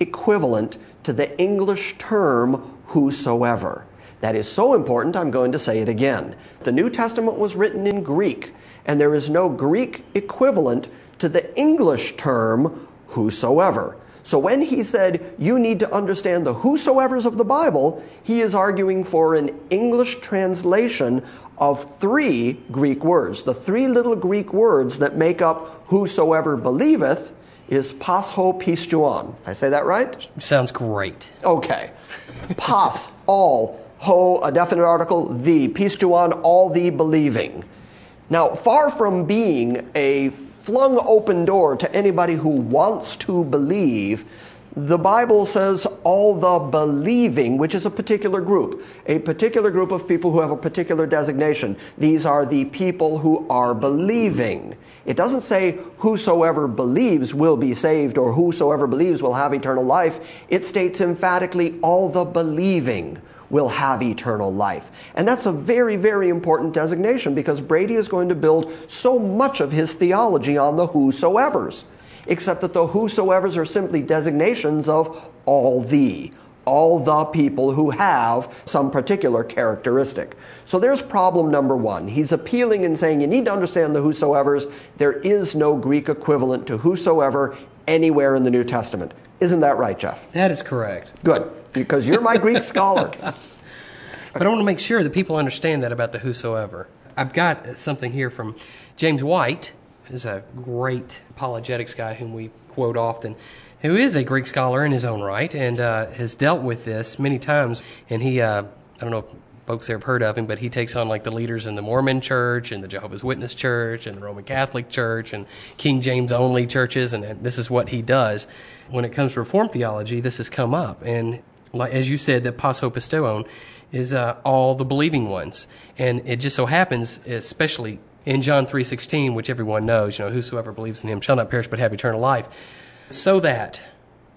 equivalent to the English term whosoever. That is so important, I'm going to say it again. The New Testament was written in Greek, and there is no Greek equivalent to the English term whosoever. So when he said you need to understand the whosoevers of the Bible, he is arguing for an English translation of three Greek words. The three little Greek words that make up whosoever believeth is pas ho pisteuon. I say that right? Sounds great. Okay. Pas, all, ho, a definite article, the, pisteuon, all the believing. Now, far from being a flung open door to anybody who wants to believe, the Bible says all the believing, which is a particular group, a particular group of people who have a particular designation. These are the people who are believing. It doesn't say whosoever believes will be saved or whosoever believes will have eternal life. It states emphatically all the believing will have eternal life. And that's a very, very important designation because Brady is going to build so much of his theology on the whosoevers, except that the whosoevers are simply designations of all the, all the people who have some particular characteristic. So there's problem number one. He's appealing and saying you need to understand the whosoevers. There is no Greek equivalent to whosoever anywhere in the New Testament. Isn't that right, Jeff? That is correct. Good, because you're my Greek scholar. But I want to make sure that people understand that about the whosoever. I've got something here from James White, who's a great apologetics guy whom we quote often, who is a Greek scholar in his own right and uh, has dealt with this many times. And he, uh, I don't know if folks there have heard of him, but he takes on like the leaders in the Mormon Church and the Jehovah's Witness Church and the Roman Catholic Church and King James only churches, and this is what he does. When it comes to Reformed theology, this has come up, and like as you said, that pas ho is uh, all the believing ones, and it just so happens, especially in John three sixteen, which everyone knows, you know, whosoever believes in him shall not perish but have eternal life, so that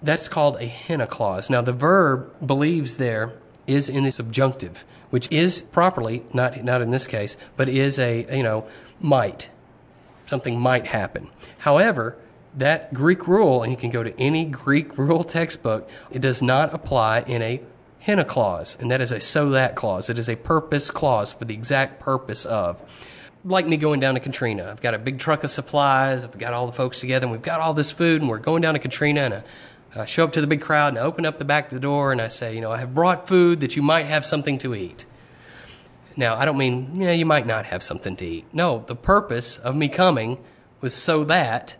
that's called a hina clause. Now the verb believes there is in the subjunctive, which is properly not not in this case, but is a you know might something might happen. However, that Greek rule, and you can go to any Greek rule textbook, it does not apply in a hina clause, and that is a so that clause. It is a purpose clause for the exact purpose of. Like me going down to Katrina. I've got a big truck of supplies, I've got all the folks together, and we've got all this food, and we're going down to Katrina, and I, I show up to the big crowd, and I open up the back of the door, and I say, You know, I have brought food that you might have something to eat. Now, I don't mean, yeah, you might not have something to eat. No, the purpose of me coming was so that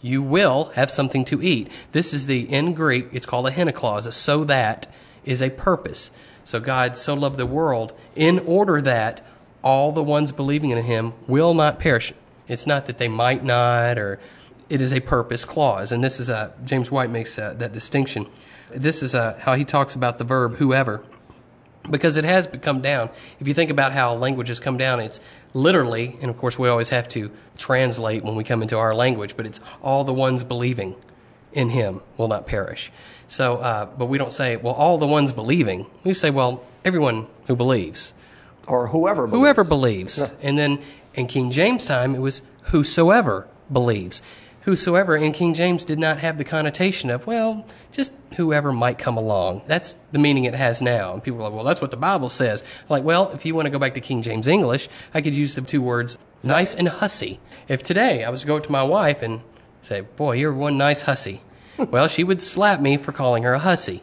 you will have something to eat. This is the, in Greek, it's called a hina clause. A so that is a purpose. So God so loved the world in order that all the ones believing in him will not perish. It's not that they might not, or it is a purpose clause. And this is a, James White makes a, that distinction. This is a, how he talks about the verb whoever because it has come down. If you think about how language has come down, it's literally, and of course we always have to translate when we come into our language, but it's all the ones believing in him will not perish. So, uh, but we don't say, well, all the ones believing. We say, well, everyone who believes. Or whoever believes. Whoever believes. Yeah. And then in King James' time, it was whosoever believes whosoever in King James did not have the connotation of, well, just whoever might come along. That's the meaning it has now. And people are like, well, that's what the Bible says. I'm like, well, if you want to go back to King James English, I could use the two words nice and hussy. If today I was to go to my wife and say, boy, you're one nice hussy, well, she would slap me for calling her a hussy.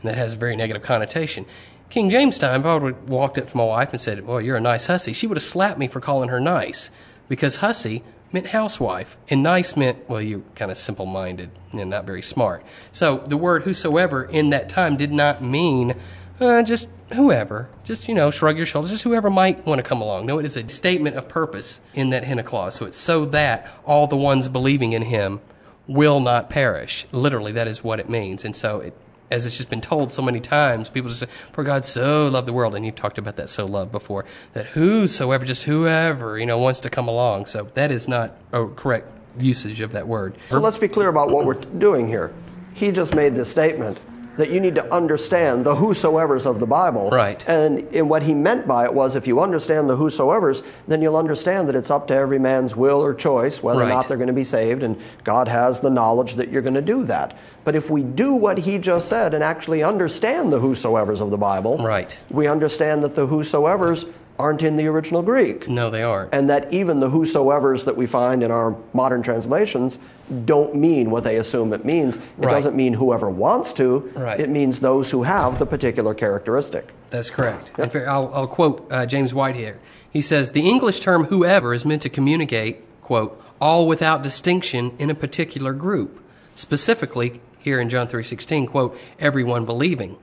And that has a very negative connotation. King James time, if I would have walked up to my wife and said, well, you're a nice hussy, she would have slapped me for calling her nice. Because hussy meant housewife, and nice meant, well, you're kind of simple minded and not very smart. So the word whosoever in that time did not mean uh, just whoever, just, you know, shrug your shoulders, just whoever might want to come along. No, it is a statement of purpose in that hina clause. So it's so that all the ones believing in him will not perish. Literally, that is what it means. And so it, as it's just been told so many times, people just say, For God so loved the world. And you've talked about that so love before, that whosoever, just whoever, you know, wants to come along. So that is not a correct usage of that word. So let's be clear about what we're doing here. He just made this statement that you need to understand the whosoever's of the Bible. Right. And, and what he meant by it was if you understand the whosoever's, then you'll understand that it's up to every man's will or choice whether or not they're going to be saved, and God has the knowledge that you're going to do that. But if we do what he just said and actually understand the whosoever's of the Bible, Right. we understand that the whosoever's aren't in the original Greek No, they aren't. and that even the whosoever's that we find in our modern translations don't mean what they assume it means. It Right. doesn't mean whoever wants to. Right. It means those who have the particular characteristic. That's correct. Fact, I'll, I'll quote uh, James White here. He says, The English term whoever is meant to communicate, quote, all without distinction in a particular group. Specifically, here in John 3.16, quote, everyone believing,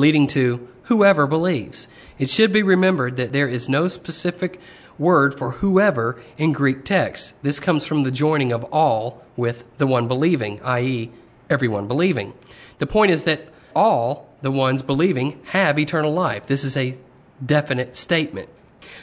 leading to whoever believes. It should be remembered that there is no specific word for whoever in Greek text. This comes from the joining of all with the one believing, i.e., everyone believing. The point is that all the ones believing have eternal life. This is a definite statement.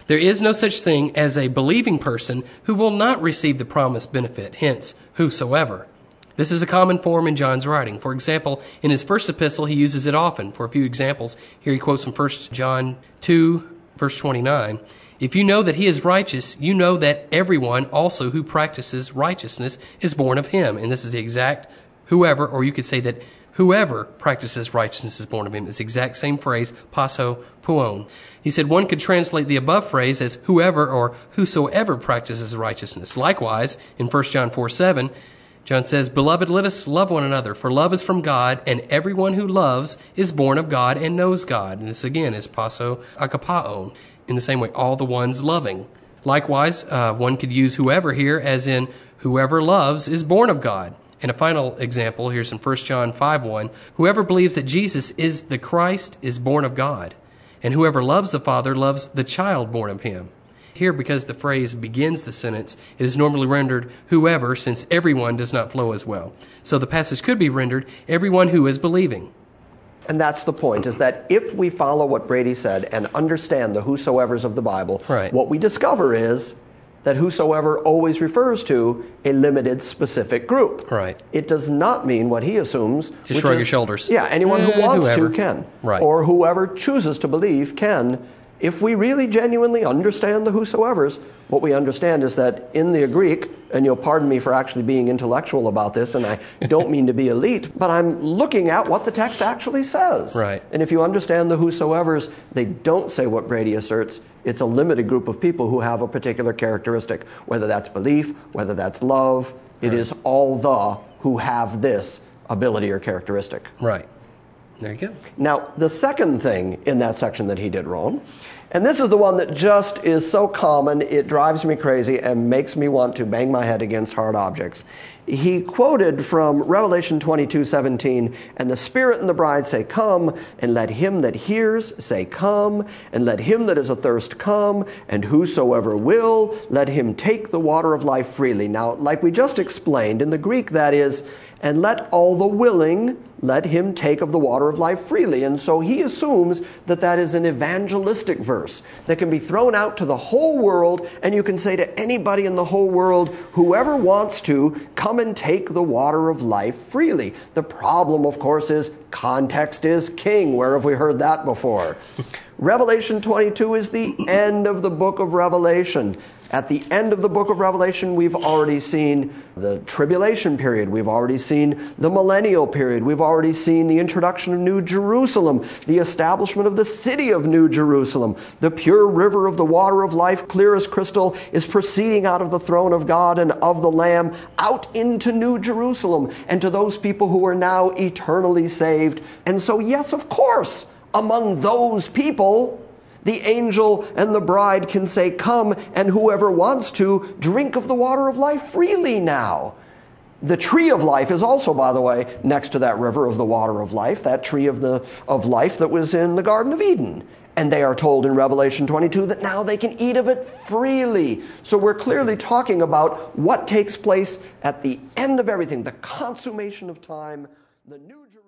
There is no such thing as a believing person who will not receive the promised benefit, hence, whosoever. This is a common form in John's writing. For example, in his first epistle, he uses it often. For a few examples, here he quotes from 1 John 2, verse 29. If you know that he is righteous, you know that everyone also who practices righteousness is born of him. And this is the exact whoever, or you could say that whoever practices righteousness is born of him. It's the exact same phrase, paso puon. He said one could translate the above phrase as whoever or whosoever practices righteousness. Likewise, in 1 John 4 7, John says, Beloved, let us love one another, for love is from God, and everyone who loves is born of God and knows God. And this again is paso akapaon. In the same way, all the ones loving. Likewise, uh, one could use whoever here as in whoever loves is born of God. And a final example here's in 1 John 5 1. Whoever believes that Jesus is the Christ is born of God. And whoever loves the Father loves the child born of him. Here, because the phrase begins the sentence, it is normally rendered whoever, since everyone does not flow as well. So the passage could be rendered everyone who is believing. And that's the point, is that if we follow what Brady said and understand the whosoever's of the Bible, Right. what we discover is that whosoever always refers to a limited specific group. Right. It does not mean what he assumes. Just shrug is- your shoulders. Yeah, anyone Eh, who wants whoever. to can. Right. Or whoever chooses to believe can. If we really genuinely understand the whosoever's, what we understand is that in the Greek, and you'll pardon me for actually being intellectual about this, and I don't mean to be elite, but I'm looking at what the text actually says. Right. And if you understand the whosoever's, they don't say what Brady asserts. It's a limited group of people who have a particular characteristic, whether that's belief, whether that's love. It is all the who have this ability or characteristic. Right. There you go. Now, the second thing in that section that he did wrong, and this is the one that just is so common, it drives me crazy and makes me want to bang my head against hard objects. He quoted from Revelation 22 17, and the Spirit and the bride say, Come, and let him that hears say, Come, and let him that is athirst come, and whosoever will, let him take the water of life freely. Now, like we just explained, in the Greek that is, and let all the willing let him take of the water of life freely. And so he assumes that that is an evangelistic verse that can be thrown out to the whole world, and you can say to anybody in the whole world, whoever wants to, come and take the water of life freely. The problem, of course, is context is king. Where have we heard that before? Revelation 22 is the end of the book of Revelation. At the end of the book of Revelation, we've already seen the tribulation period. We've already seen the millennial period. We've already seen the introduction of New Jerusalem, the establishment of the city of New Jerusalem. The pure river of the water of life, clear as crystal, is proceeding out of the throne of God and of the Lamb out into New Jerusalem and to those people who are now eternally saved. And so, yes, of course, among those people, the angel and the bride can say, Come, and whoever wants to, drink of the water of life freely now. The tree of life is also, by the way, next to that river of the water of life, that tree of, the, of life that was in the Garden of Eden. And they are told in Revelation 22 that now they can eat of it freely. So we're clearly talking about what takes place at the end of everything, the consummation of time, the New Jerusalem.